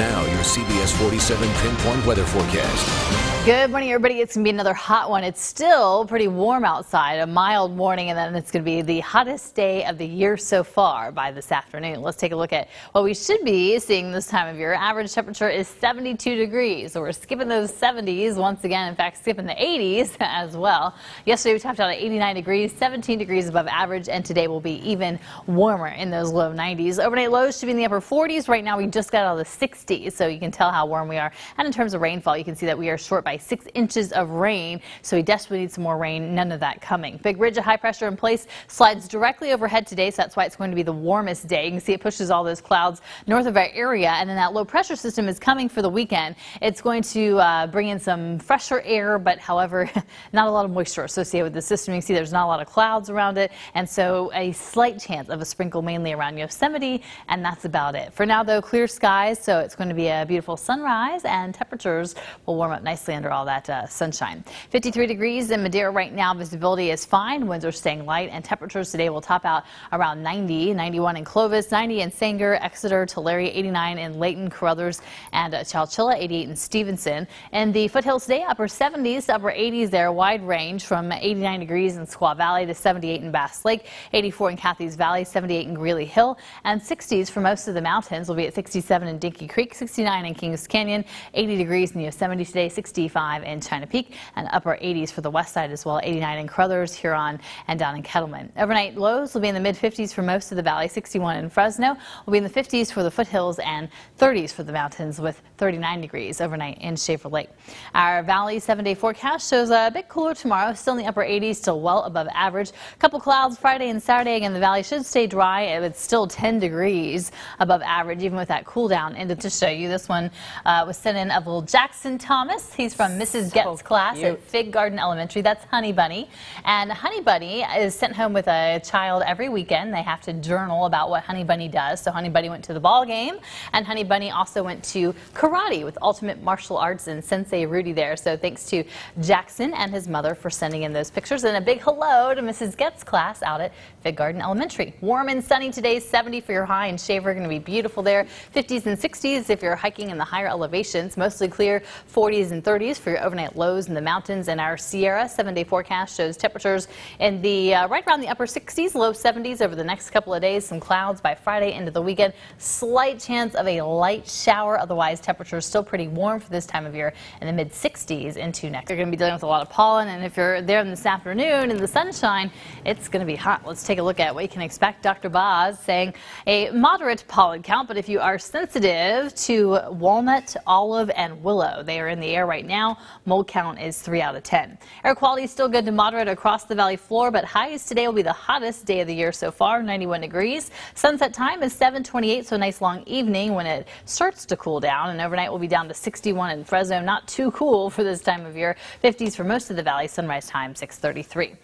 Now, your CBS 47 pinpoint weather forecast. Good morning, everybody. It's going to be another hot one. It's still pretty warm outside, a mild morning, and then it's going to be the hottest day of the year so far by this afternoon. Let's take a look at what we should be seeing this time of year. Average temperature is 72 degrees, so we're skipping those 70s once again. In fact, skipping the 80s as well. Yesterday, we topped out at 89 degrees, 17 degrees above average, and today will be even warmer in those low 90s. Overnight lows should be in the upper 40s. Right now, we just got out of the 60s, so you can tell how warm we are. And in terms of rainfall, you can see that we are short by by six inches of rain. So we desperately need some more rain. None of that coming. Big ridge of high pressure in place slides directly overhead today. So that's why it's going to be the warmest day. You can see it pushes all those clouds north of our area. And then that low pressure system is coming for the weekend. It's going to uh, bring in some fresher air, but however, not a lot of moisture associated with the system. You can see there's not a lot of clouds around it. And so a slight chance of a sprinkle mainly around Yosemite. And that's about it. For now, though, clear skies. So it's going to be a beautiful sunrise and temperatures will warm up nicely under all that uh, sunshine. 53 degrees in Madera right now. Visibility is fine. Winds are staying light and temperatures today will top out around 90, 91 in Clovis, 90 in Sanger, Exeter, Tulare, 89 in Laton, Caruthers, and uh, Chowchilla, 88 in Stevinson. And the foothills today, upper 70s to upper 80s there, wide range from 89 degrees in Squaw Valley to 78 in Bass Lake, 84 in Catheys Valley, 78 in Greeley Hill, and 60s for most of the mountains. will be at 67 in Dinky Creek, 69 in Kings Canyon, 80 degrees in Yosemite today, 60 65 in China Peak and upper 80s for the west side as well. 89 in Caruthers, Huron, and down in Kettleman. Overnight lows will be in the mid 50s for most of the valley. 61 in Fresno will be in the 50s for the foothills and 30s for the mountains with 39 degrees overnight in Shaver Lake. Our valley seven day forecast shows a bit cooler tomorrow, still in the upper 80s, still well above average. A couple clouds Friday and Saturday. Again, the valley should stay dry. It's still 10 degrees above average, even with that cool down. And to show you, this one uh, was sent in of little Jackson Thomas. He's from Mrs. So Getz class cute. at Fig Garden Elementary. That's Honey Bunny. And Honey Bunny is sent home with a child every weekend. They have to journal about what Honey Bunny does. So Honey Bunny went to the ball game, and Honey Bunny also went to karate with Ultimate Martial Arts and Sensei Rudy there. So thanks to Jackson and his mother for sending in those pictures. And a big hello to Mrs. Getz's class out at Fig Garden Elementary. Warm and sunny today, 70 for your high and Shaver. Going to be beautiful there. 50s and 60s if you're hiking in the higher elevations. Mostly clear 40s and 30s for your overnight lows in the mountains and our Sierra seven day forecast shows temperatures in the uh, right around the upper 60s, low 70s over the next couple of days. Some clouds by Friday into the weekend. Slight chance of a light shower. Otherwise, temperatures still pretty warm for this time of year in the mid 60s into next. You're going to be dealing with a lot of pollen, and if you're there this afternoon in the sunshine, it's going to be hot. Let's take a look at what you can expect. Dr. Boz saying a moderate pollen count, but if you are sensitive to walnut, olive, and willow, they are in the air right now. Mold count is 3 out of 10. Air quality is still good to moderate across the valley floor, but highs today will be the hottest day of the year so far, 91 degrees. Sunset time is 728, so a nice long evening when it starts to cool down. And overnight will be down to 61 in Fresno. Not too cool for this time of year. 50s for most of the valley. Sunrise time 633.